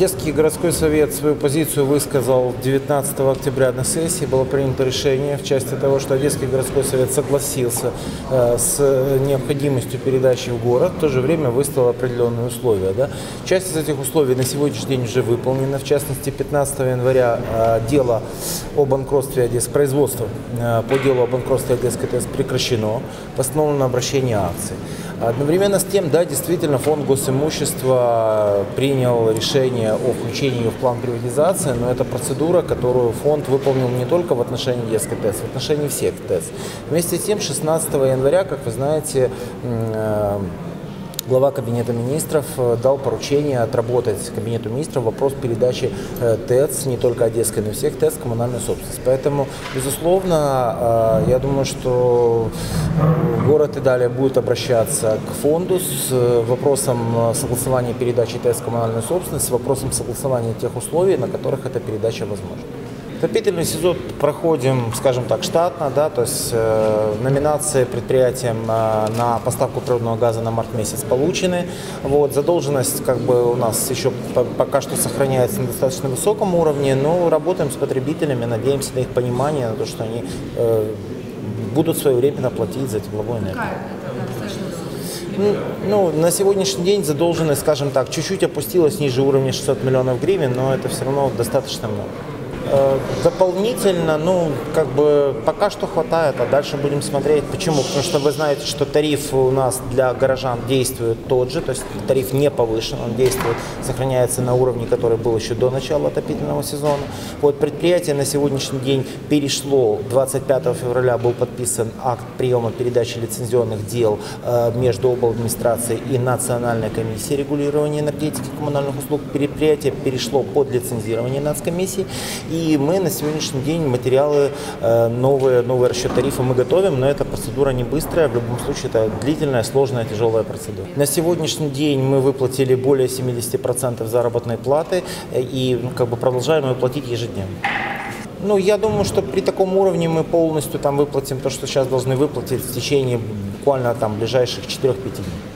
Одесский городской совет свою позицию высказал 19 октября на сессии. Было принято решение в части того, что Одесский городской совет согласился э, с необходимостью передачи в город, в то же время выставил определенные условия. Да? Часть из этих условий на сегодняшний день уже выполнена. В частности, 15 января э, дело о банкротстве Одессы, производство э, по делу о банкротстве Одесской ТЭС прекращено, постановлено обращение акций. Одновременно с тем, да, действительно, фонд госимущества принял решение о включении ее в план приватизации, но это процедура, которую фонд выполнил не только в отношении детской ТЭС, в отношении всех ТЭС. Вместе с тем, 16 января, как вы знаете, э, глава Кабинета министров э, дал поручение отработать Кабинету министров вопрос передачи э, ТЭЦ, не только Одесской, но и всех ТЭЦ коммунальной собственности. Поэтому, безусловно, э, я думаю, что город и далее будет обращаться к фонду с вопросом согласования передачи ТЭЦ коммунальной собственности, с вопросом согласования тех условий, на которых эта передача возможна. Отопительный сезон проходим, скажем так, штатно, да, то есть э, номинации предприятиям э, на поставку природного газа на март месяц получены. Вот, задолженность как бы у нас еще пока что сохраняется на достаточно высоком уровне, но работаем с потребителями, надеемся на их понимание, на то, что они э, будут своевременно платить за тепловую энергию. Ну, ну, на сегодняшний день задолженность, скажем так, чуть-чуть опустилась ниже уровня 600 миллионов гривен, но это все равно достаточно много. Э, дополнительно, ну, как бы пока что хватает, а дальше будем смотреть. Почему? Потому что вы знаете, что тариф у нас для горожан действует тот же, то есть тариф не повышен, он действует, сохраняется на уровне, который был еще до начала отопительного сезона. Вот предприятие на сегодняшний день перешло, 25 февраля был подписан акт приема передачи лицензионных дел э, между администрацией и Национальной комиссией регулирования энергетики и коммунальных услуг. Предприятие перешло под лицензирование нацкомиссии. И мы на сегодняшний день материалы, э, новые, новый расчет тарифа мы готовим, но эта процедура не быстрая, в любом случае это длительная, сложная, тяжелая процедура. На сегодняшний день мы выплатили более 70% заработной платы э, и ну, как бы продолжаем ее платить ежедневно. Ну, я думаю, что при таком уровне мы полностью там выплатим то, что сейчас должны выплатить в течение буквально там ближайших 4-5 дней.